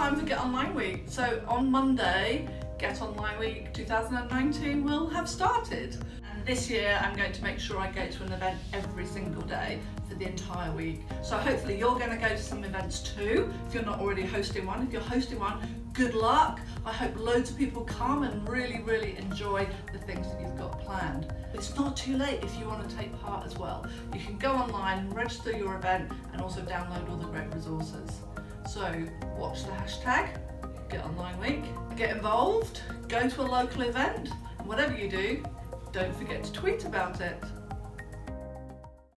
time for Get Online Week. So on Monday, Get Online Week 2019 will have started. And this year I'm going to make sure I go to an event every single day for the entire week. So hopefully you're going to go to some events too, if you're not already hosting one. If you're hosting one, good luck. I hope loads of people come and really, really enjoy the things that you've got planned. It's not too late if you want to take part as well. You can go online, register your event and also download all the great resources. So watch the hashtag, Get Online Week, get involved, go to a local event, whatever you do, don't forget to tweet about it.